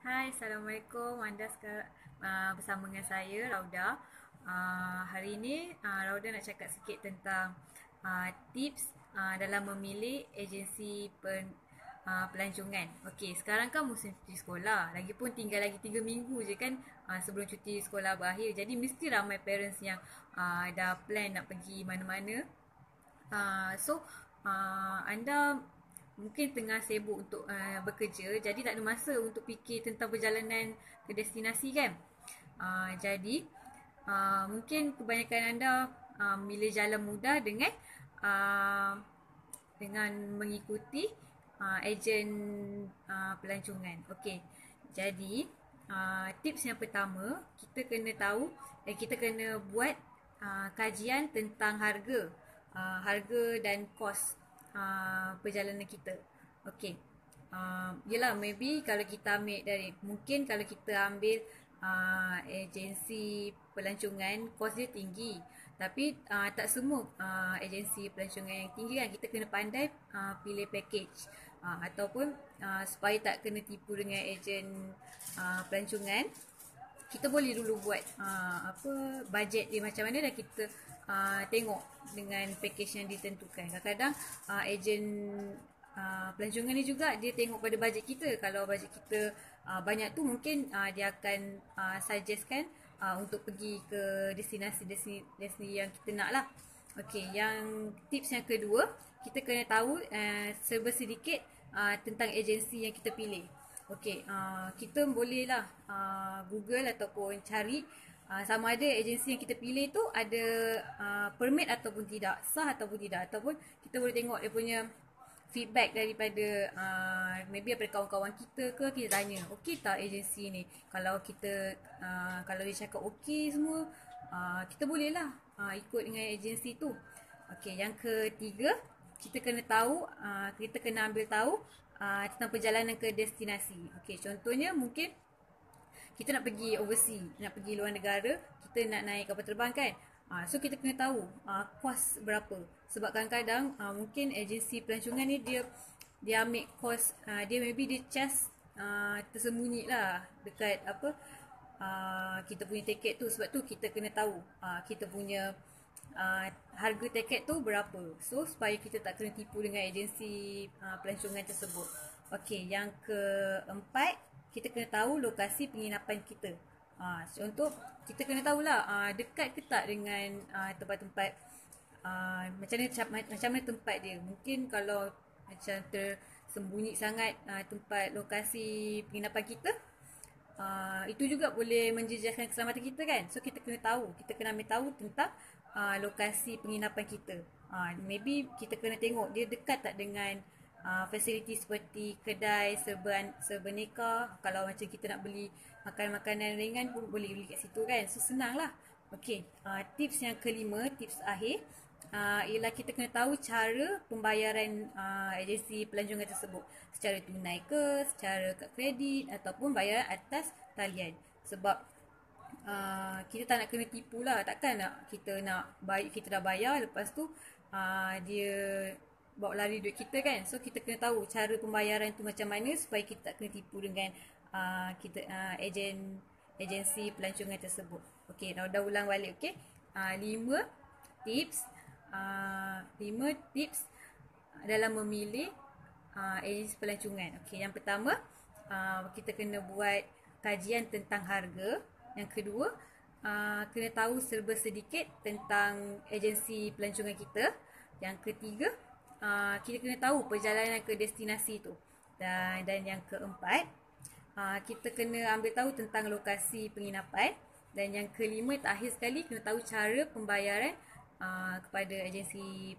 Hai, Assalamualaikum. Anda uh, bersama dengan saya, Rauda. Uh, hari ini, uh, Rauda nak cakap sikit tentang tips dalam memilih agensi pelancongan. Okey, sekarang kan musim cuti sekolah. Lagipun tinggal lagi 3 minggu je kan sebelum cuti sekolah berakhir. Jadi mesti ramai parents yang dah plan nak pergi mana-mana. So, anda mungkin tengah sibuk untuk uh, bekerja. Jadi tak ada masa untuk fikir tentang perjalanan ke destinasi kan? Uh, jadi uh, mungkin kebanyakan anda uh, memilih jalan mudah dengan uh, dengan mengikuti uh, ejen uh, pelancongan. Okey. Jadi uh, tips yang pertama kita kena tahu eh, kita kena buat uh, kajian tentang harga. Uh, harga dan kos uh, perjalanan kita. Okay. Uh, yelah, maybe kalau kita ambil dari, mungkin kalau kita ambil uh, agensi pelancongan, kos dia tinggi. Tapi uh, tak semua uh, agensi pelancongan yang tinggi kan, kita kena pandai uh, pilih package. Uh, ataupun uh, supaya tak kena tipu dengan ejen uh, pelancongan, kita boleh dulu buat uh, apa bajet dia macam mana dan kita uh, tengok dengan package yang ditentukan. Kadang-kadang uh, ejen uh, pelancongan ni juga dia tengok pada bajet kita. Kalau bajet kita uh, banyak tu mungkin uh, dia akan uh, suggestkan uh, untuk pergi ke destinasi-destinasi yang kita nak lah. Okey, yang tips yang kedua, kita kena tahu uh, serba sedikit uh, tentang agensi yang kita pilih. Okey, uh, kita bolehlah uh, Google ataupun cari uh, sama ada agensi yang kita pilih tu ada uh, permit ataupun tidak, sah ataupun tidak. Ataupun kita boleh tengok dia punya feedback daripada uh, maybe daripada kawan-kawan kita ke kita tanya okey tak agensi ni? Kalau kita uh, kalau dia cakap okey semua uh, kita bolehlah uh, ikut dengan agensi tu. Okey yang ketiga kita kena tahu uh, kita kena ambil tahu uh, tentang perjalanan ke destinasi. Okey, contohnya mungkin kita nak pergi overseas, nak pergi luar negara, kita nak naik kapal terbang kan. Uh, so kita kena tahu uh, kos berapa. Sebab kadang-kadang uh, mungkin agensi pelancongan ni dia dia ambil kos, uh, dia maybe dia charge uh, tersembunyi lah dekat apa uh, kita punya tiket tu. Sebab tu kita kena tahu uh, kita punya uh, harga tiket tu berapa. So supaya kita tak kena tipu dengan agensi uh, pelancongan tersebut. Okey, yang keempat, kita kena tahu lokasi penginapan kita. Uh, contoh, kita kena tahulah uh, dekat ke tak dengan uh, tempat-tempat uh, macam mana macam mana tempat dia. Mungkin kalau macam tersembunyi sangat uh, tempat lokasi penginapan kita, uh, itu juga boleh menjejaskan keselamatan kita kan. So kita kena tahu, kita kena ambil tahu tentang uh, lokasi penginapan kita. Uh, maybe kita kena tengok dia dekat tak dengan uh, fasiliti seperti kedai serba serba nikah. Kalau macam kita nak beli makan makanan ringan pun boleh beli kat situ kan. So senanglah. Okey, uh, tips yang kelima, tips akhir uh, ialah kita kena tahu cara pembayaran uh, agensi pelancongan tersebut. Secara tunai ke, secara kad kredit ataupun bayaran atas talian. Sebab uh, kita tak nak kena tipu lah. Takkan nak kita nak baik kita dah bayar lepas tu uh, dia bawa lari duit kita kan. So kita kena tahu cara pembayaran tu macam mana supaya kita tak kena tipu dengan uh, kita uh, ejen agensi pelancongan tersebut. Okey dah dah ulang balik okey? Uh, lima tips uh, lima tips dalam memilih uh, agensi pelancongan. Okey yang pertama uh, kita kena buat kajian tentang harga yang kedua, uh, kena tahu serba sedikit tentang agensi pelancongan kita. Yang ketiga, uh, kita kena tahu perjalanan ke destinasi tu. Dan dan yang keempat, uh, kita kena ambil tahu tentang lokasi penginapan. Dan yang kelima, terakhir sekali, kena tahu cara pembayaran kepada agensi